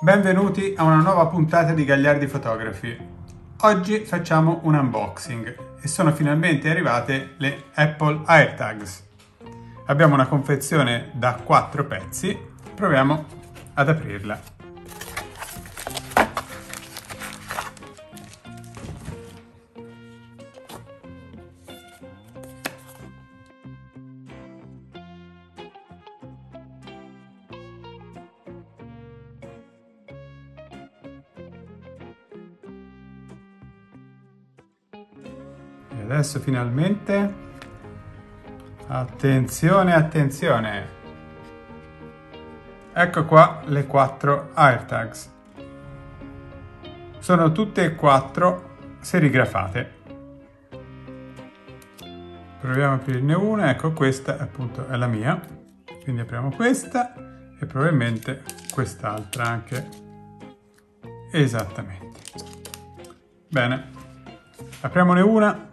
Benvenuti a una nuova puntata di Gagliardi Fotografi. Oggi facciamo un unboxing e sono finalmente arrivate le Apple AirTags. Abbiamo una confezione da 4 pezzi, proviamo ad aprirla. Adesso finalmente, attenzione, attenzione, ecco qua le quattro AirTags. Sono tutte e quattro serigrafate. Proviamo a aprirne una, ecco questa appunto è la mia, quindi apriamo questa e probabilmente quest'altra anche. Esattamente. Bene, apriamone una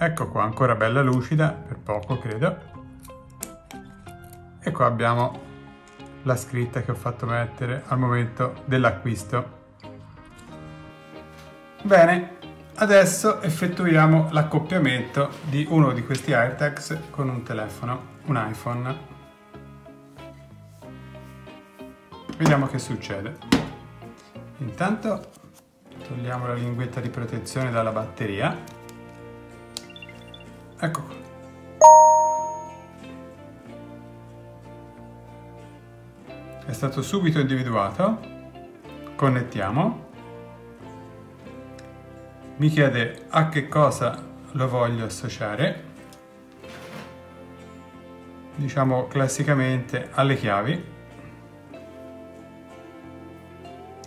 Ecco qua, ancora bella lucida, per poco credo. E qua abbiamo la scritta che ho fatto mettere al momento dell'acquisto. Bene, adesso effettuiamo l'accoppiamento di uno di questi AirTags con un telefono, un iPhone. Vediamo che succede. Intanto togliamo la linguetta di protezione dalla batteria Ecco qua. È stato subito individuato. Connettiamo. Mi chiede a che cosa lo voglio associare. Diciamo classicamente alle chiavi.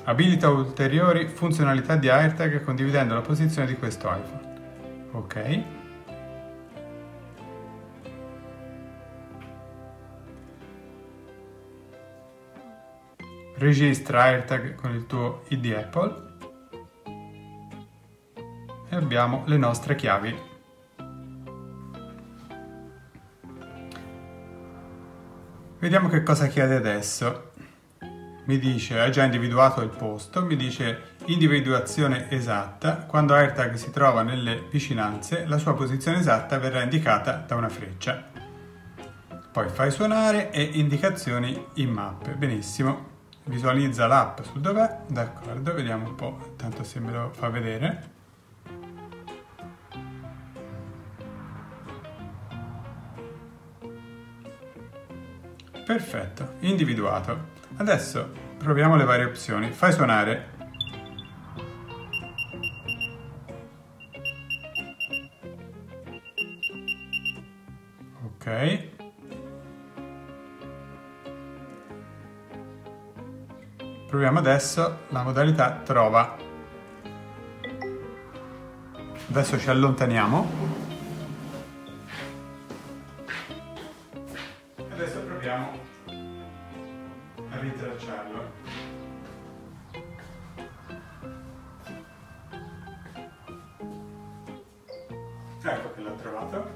Abilita ulteriori funzionalità di AirTag condividendo la posizione di questo iPhone. Ok. Registra AirTag con il tuo ID Apple e abbiamo le nostre chiavi. Vediamo che cosa chiede adesso. Mi dice, hai già individuato il posto, mi dice individuazione esatta, quando AirTag si trova nelle vicinanze la sua posizione esatta verrà indicata da una freccia. Poi fai suonare e indicazioni in mappe, benissimo visualizza l'app sul dov'è, d'accordo, vediamo un po', tanto se me lo fa vedere. Perfetto, individuato. Adesso proviamo le varie opzioni. Fai suonare. Ok. Proviamo adesso la modalità trova. Adesso ci allontaniamo. Adesso proviamo a ritracciarlo. Ecco che l'ho trovato.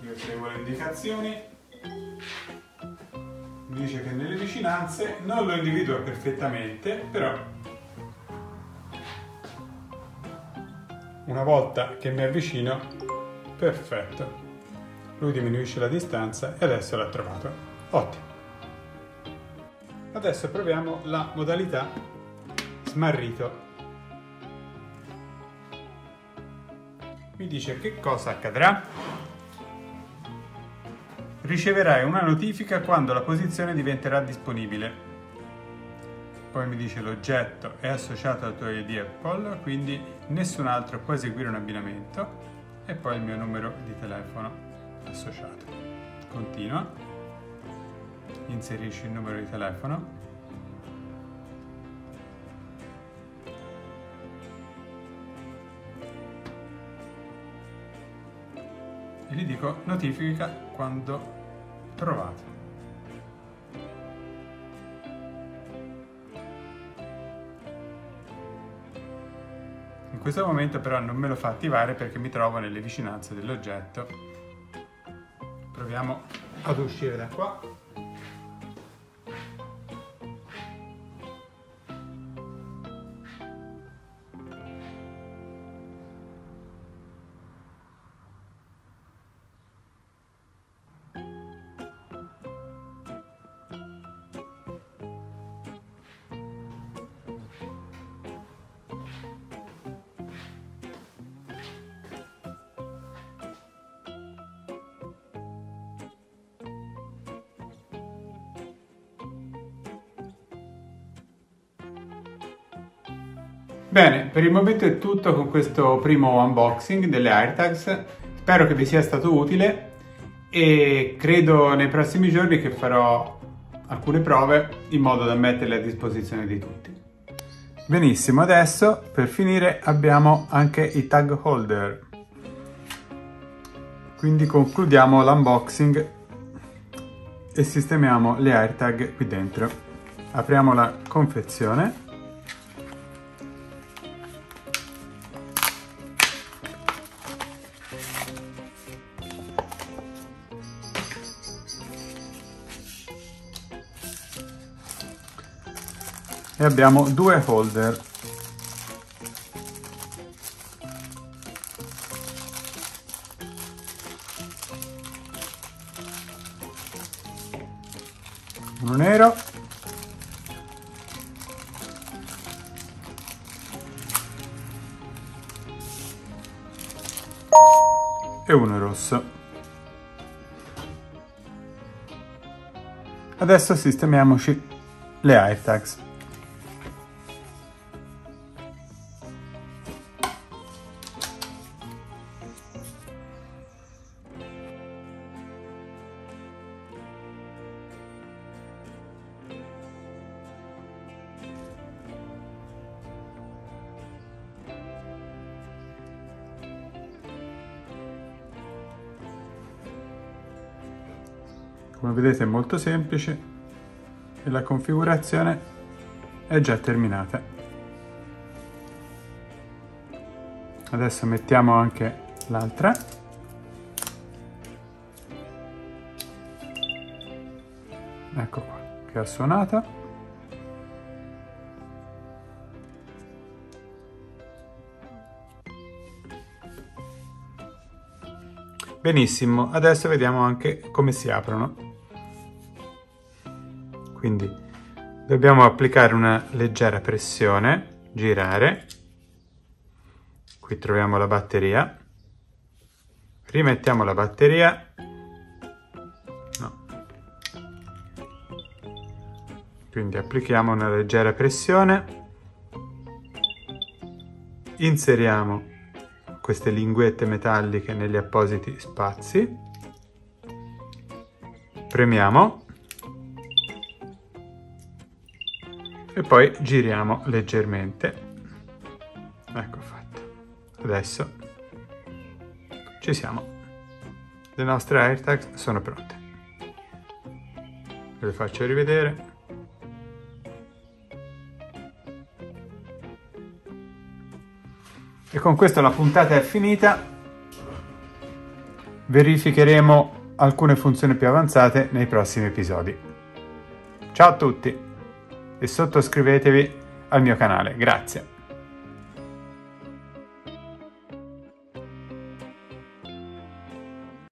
Io seguo le indicazioni dice che nelle vicinanze non lo individua perfettamente, però una volta che mi avvicino, perfetto. Lui diminuisce la distanza e adesso l'ha trovato. Ottimo. Adesso proviamo la modalità smarrito. Mi dice che cosa accadrà riceverai una notifica quando la posizione diventerà disponibile. Poi mi dice l'oggetto è associato al tuo ID Apple, quindi nessun altro può eseguire un abbinamento e poi il mio numero di telefono associato. Continua, inserisci il numero di telefono gli dico notifica quando trovato. In questo momento però non me lo fa attivare perché mi trovo nelle vicinanze dell'oggetto. proviamo ad uscire da qua Bene, per il momento è tutto con questo primo unboxing delle AirTags. Spero che vi sia stato utile e credo nei prossimi giorni che farò alcune prove in modo da metterle a disposizione di tutti. Benissimo, adesso per finire abbiamo anche i tag holder. Quindi concludiamo l'unboxing e sistemiamo le AirTag qui dentro. Apriamo la confezione e abbiamo due holder uno nero. E uno rosso. Adesso sistemiamoci le AirTags come vedete è molto semplice e la configurazione è già terminata. Adesso mettiamo anche l'altra. Ecco qua che ha suonato. Benissimo adesso vediamo anche come si aprono quindi dobbiamo applicare una leggera pressione, girare, qui troviamo la batteria, rimettiamo la batteria, no. quindi applichiamo una leggera pressione, inseriamo queste linguette metalliche negli appositi spazi, premiamo e poi giriamo leggermente. Ecco fatto. Adesso ci siamo. Le nostre AirTags sono pronte. Ve le faccio rivedere. E con questo la puntata è finita. Verificheremo alcune funzioni più avanzate nei prossimi episodi. Ciao a tutti e sottoscrivetevi al mio canale. Grazie.